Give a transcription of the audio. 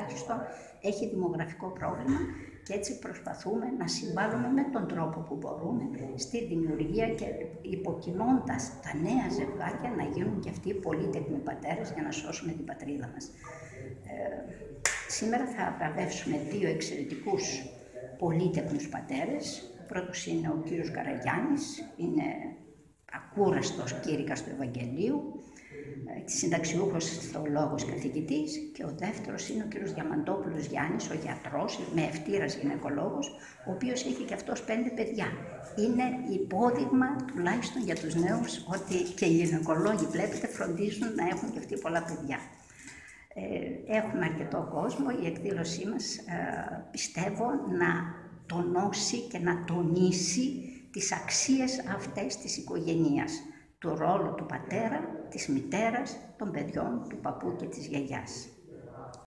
τουλάχιστον έχει δημογραφικό πρόβλημα και έτσι προσπαθούμε να συμβάλλουμε με τον τρόπο που μπορούμε στη δημιουργία και υποκινώντας τα νέα ζευγάρια να γίνουν και αυτοί πολύτεκνοι πατέρες για να σώσουμε την πατρίδα μας. Ε, σήμερα θα βραβεύσουμε δύο εξαιρετικούς πολύτεκνους πατέρες. Ο πρώτος είναι ο κύριος Καραγιάννης, είναι ακούραστος κήρυκας του Ευαγγελίου, ε, συνταξιούχος θεολόγος καθηγητής και ο δεύτερος είναι ο κύριος Διαμαντόπουλος Γιάννης, ο γιατρός, με ευτήρας γυναικολόγος, ο οποίος έχει και αυτός πέντε παιδιά. Είναι υπόδειγμα τουλάχιστον για τους νέους ότι και οι γυναικολόγοι βλέπετε φροντίζουν να έχουν και αυτοί πολλά παιδιά. Ε, έχουμε αρκετό κόσμο, η εκδήλωσή μας ε, πιστεύω να τονώσει και να τονίσει τις αξίες αυτές της οικογενείας, του ρόλου του πατέρα, της μητέρας, των παιδιών, του παππού και της γιαγιάς.